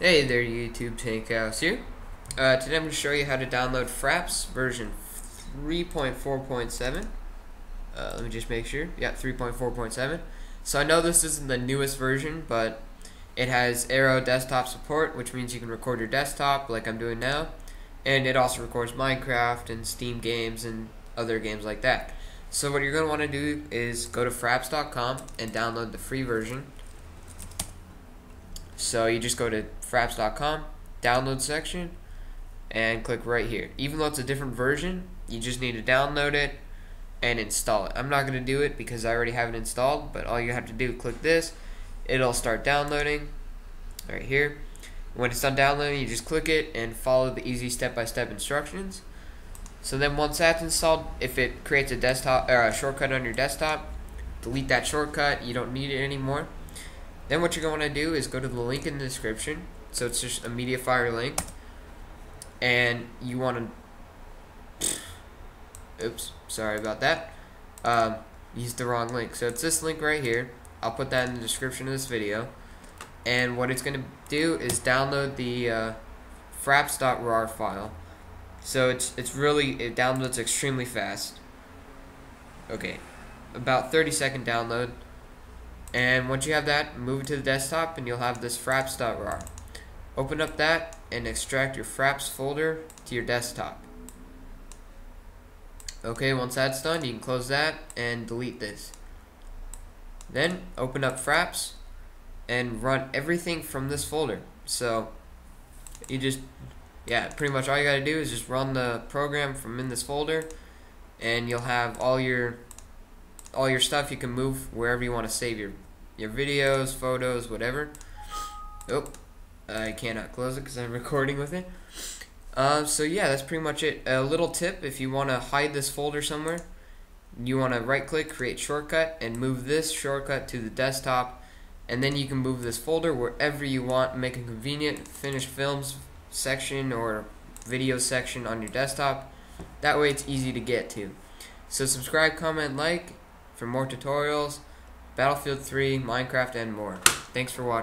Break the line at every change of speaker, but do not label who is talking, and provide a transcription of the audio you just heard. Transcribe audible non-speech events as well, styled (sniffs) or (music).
Hey there YouTube Tankhouse here. Uh, today I'm going to show you how to download Fraps version 3.4.7. Uh, let me just make sure. Yeah, 3.4.7. So I know this isn't the newest version, but it has Aero desktop support, which means you can record your desktop like I'm doing now. And it also records Minecraft and Steam games and other games like that. So what you're going to want to do is go to fraps.com and download the free version. So you just go to fraps.com, download section, and click right here. Even though it's a different version, you just need to download it and install it. I'm not going to do it because I already have it installed, but all you have to do, is click this, it'll start downloading right here. When it's done downloading, you just click it and follow the easy step-by-step -step instructions. So then once that's installed, if it creates a desktop or a shortcut on your desktop, delete that shortcut. You don't need it anymore. Then what you're going to do is go to the link in the description. So it's just a MediaFire link. And you want to... (sniffs) Oops, sorry about that. Um, used the wrong link. So it's this link right here. I'll put that in the description of this video. And what it's going to do is download the uh, fraps.rar file. So it's it's really it downloads extremely fast. Okay, about 30 second download. And once you have that, move it to the desktop and you'll have this fraps.rar. Open up that and extract your fraps folder to your desktop. Okay, once that's done, you can close that and delete this. Then open up fraps and run everything from this folder. So you just, yeah, pretty much all you gotta do is just run the program from in this folder and you'll have all your all your stuff you can move wherever you want to save your your videos, photos, whatever. Oh, I cannot close it because I'm (laughs) recording with it. Uh, so yeah, that's pretty much it. A little tip, if you want to hide this folder somewhere, you want to right click, create shortcut, and move this shortcut to the desktop, and then you can move this folder wherever you want, make a convenient finished films section or video section on your desktop. That way it's easy to get to. So subscribe, comment, like for more tutorials. Battlefield 3, Minecraft, and more. Thanks for watching.